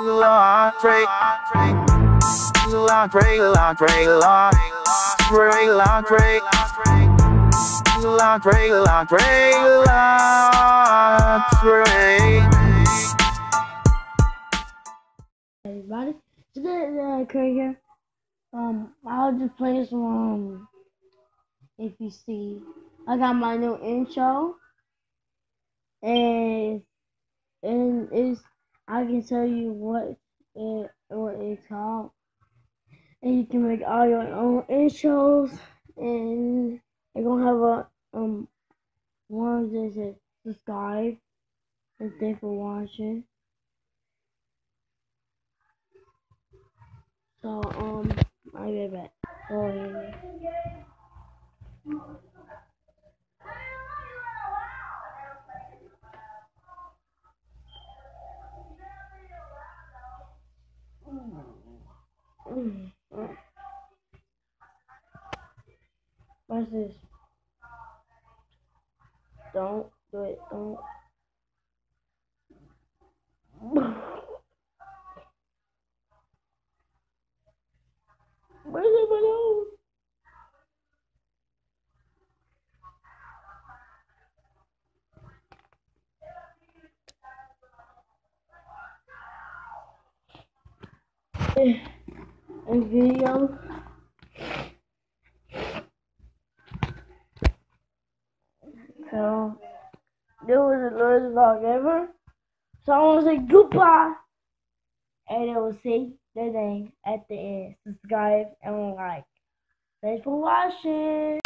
Laundry, laundry, laundry, laundry, laundry, laundry, laundry, laundry. everybody. Today, uh, Craig here. Um, I'll just play some. Um, if you see, I got my new intro, and and it's I can tell you what it what it's called, and you can make all your own intros, and you're gonna have a um one that says subscribe, and thanks for watching. So, um, I'll be back. Oh, yeah. What's this? Don't do it. Don't. Where's balloon? A video. So, this was the Lord's vlog ever. So I want to say goodbye. And it will say the name at the end. Subscribe and like. Thanks for watching.